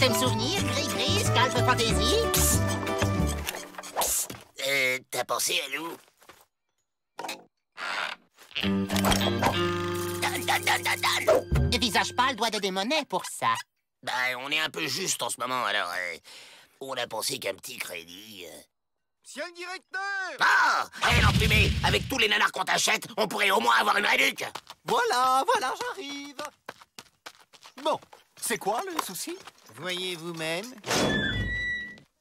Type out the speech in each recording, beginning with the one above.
Totem souvenir, gris gris, scalp fantasy. Euh, t'as pensé à nous Donne, donne, donne, donne, donne Visage pâle doit de des monnaies pour ça. Ben, on est un peu juste en ce moment, alors... euh, on a pensé qu'un petit crédit... euh. Monsieur le directeur. Ah Hé, l'emplumé Avec tous les nanars qu'on t'achète, on pourrait au moins avoir une réduc. Voilà, voilà, j'arrive. Bon, c'est quoi le souci? Voyez vous-même.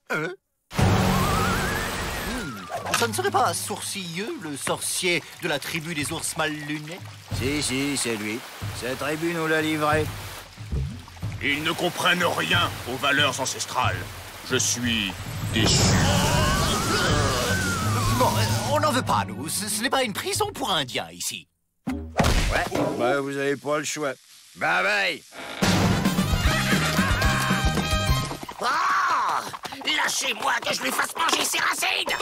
Hein Hmm, Ça ne serait pas Sourcilleux, le sorcier de la tribu des ours mal lunés Si, si, c'est lui. Cette tribu nous l'a livré. Ils ne comprennent rien aux valeurs ancestrales. Je suis déçu. Bon, euh, on n'en veut pas, nous. Ce, ce n'est pas une prison pour Indiens, ici. Ouais, bah, vous avez pas le choix. Bye bye Ah Lâchez-moi que je lui fasse manger ses racines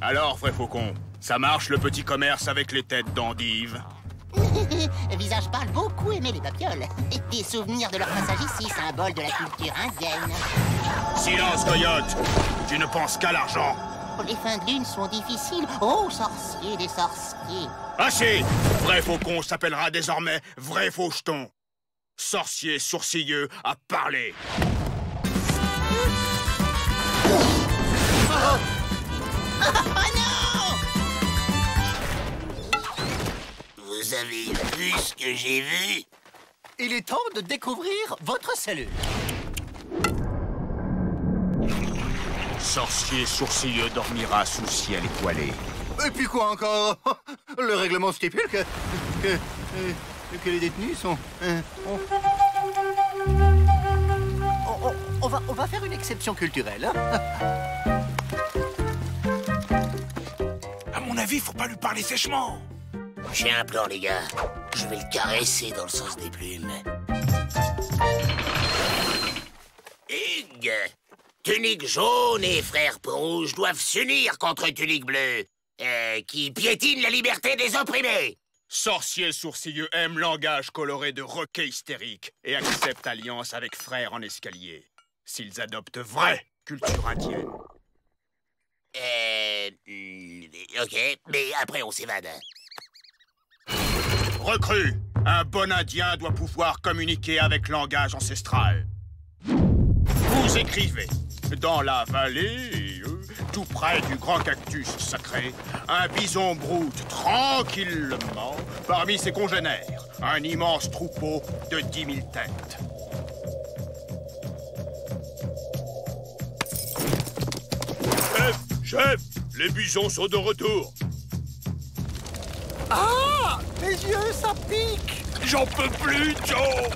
Alors, vrai faucon, ça marche le petit commerce avec les têtes d'endives Visage pâle beaucoup aimé les papioles. Des souvenirs de leur passage ici, symbole de la culture indienne. Silence, coyote Tu ne penses qu'à l'argent Oh, Les fins de lune sont difficiles. Oh, sorcier des sorciers. Assez Vrai faucon s'appellera désormais vrai faucheton. Sorcier sourcilleux à parler. Vous avez vu ce que j'ai vu? Il est temps de découvrir votre cellule. Sorcier sourcilleux dormira sous ciel étoilé. Et puis quoi encore? Le règlement stipule que... que, euh, que les détenus sont... euh, on... On, on- on va, on va faire une exception culturelle. hein. À mon avis, faut pas lui parler sèchement. J'ai un plan, les gars. Je vais le caresser dans le sens des plumes. Hugues Tunique jaune et frère rouge doivent s'unir contre Tunique bleue, euh, qui piétine la liberté des opprimés. Sorcier sourcilleux aime langage coloré de requet hystérique et accepte alliance avec frère en escalier. S'ils adoptent vraie culture indienne. Euh... hmm, Ok, mais après on s'évade. Recrue, un bon indien doit pouvoir communiquer avec langage ancestral. Vous écrivez dans la vallée, euh, tout près du grand cactus sacré, un bison broute tranquillement parmi ses congénères, un immense troupeau de dix mille têtes. Chef, chef, les bisons sont de retour. Ah Mes yeux, ça pique J'en peux plus, Joe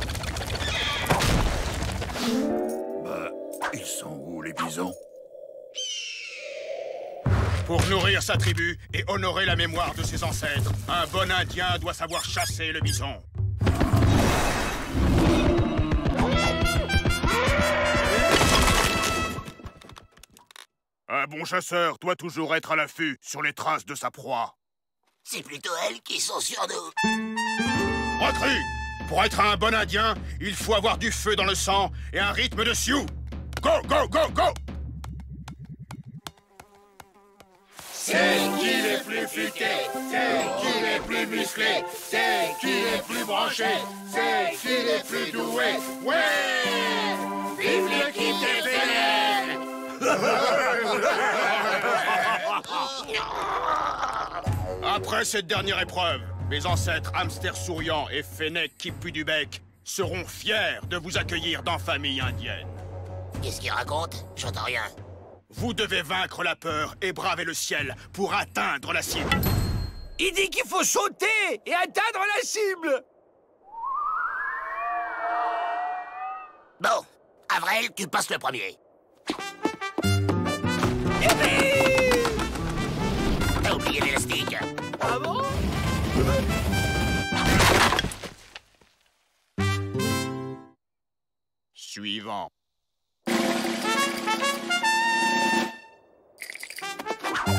Ils sont où, les bisons? Pour nourrir sa tribu et honorer la mémoire de ses ancêtres, un bon Indien doit savoir chasser le bison. Un bon chasseur doit toujours être à l'affût sur les traces de sa proie. C'est plutôt elles qui sont sur nous. Recrue Pour être un bon Indien, il faut avoir du feu dans le sang et un rythme de Sioux. Go, go, go, go C'est qui les plus musclés C'est qui les plus branchés C'est qui les plus doués Ouais Vive l'équipe des vénères Après cette dernière épreuve, mes ancêtres hamsters souriants et fennecs qui puent du bec seront fiers de vous accueillir dans famille indienne. Qu'est-ce qu'il raconte J'entends rien. Vous devez vaincre la peur et braver le ciel pour atteindre la cible. Il dit qu'il faut sauter et atteindre la cible Bon, Avril, tu passes le premier. T'as oublié l'élastique. Ah bon? Suivant. La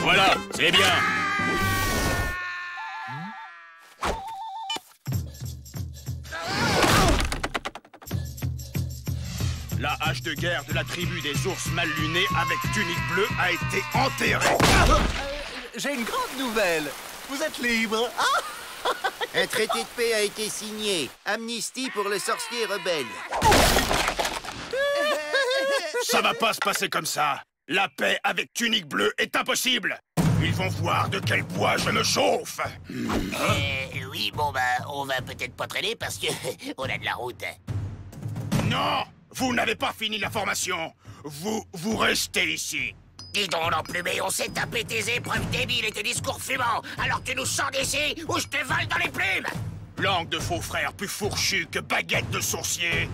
Voilà, c'est bien. La hache de guerre de la tribu des ours mal lunés avec tunique bleue a été enterrée. J'ai une grande nouvelle. Vous êtes libre. Ah Un traité de paix a été signé. Amnistie pour les sorciers rebelles. Ça va pas se passer comme ça. La paix avec tunique bleue est impossible. Ils vont voir de quel bois je me chauffe. Euh, oui, bon, bah, on va peut-être pas traîner parce que on a de la route. Non Vous n'avez pas fini la formation. Vous, vous restez ici. Dis donc, l'emplumé, on s'est tapé tes épreuves débiles et tes discours fumants, alors tu nous sors d'ici ou je te vole dans les plumes? Langue de faux frères plus fourchue que baguette de sourcier.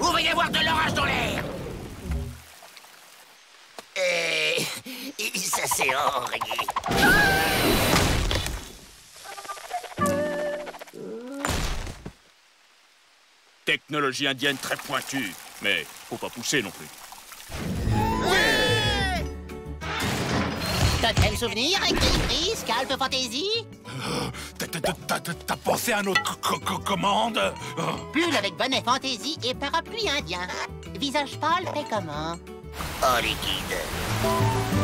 Ou va y avoir de l'orage dans l'air Euh... Ça c'est horrible. Technologie indienne très pointue, mais faut pas pousser non plus. Cocktail souvenir, activité, scalp fantaisie T'as pensé à notre co- co- commande Pull avec bonnet fantaisie et parapluie indien. Visage pâle fait comment? Oh, liquide.